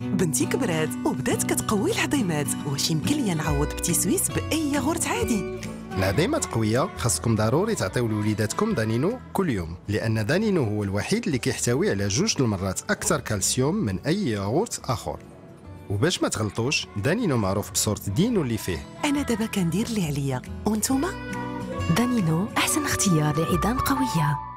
بنتي كبرات وبدات كتقوي العظيمات واش يمكن لي نعوض بتيسويس بأي ياغورت عادي؟ العظيمات قوية خاصكم ضروري تعطيو لوليداتكم دانينو كل يوم لأن دانينو هو الوحيد اللي كيحتوي على جوج المرات أكثر كالسيوم من أي ياغورت آخر. وباش ما تغلطوش دانينو معروف بصورة دينو اللي فيه. أنا دابا كندير اللي عليا. وانتوما؟ دانينو أحسن اختيار لعظام قوية.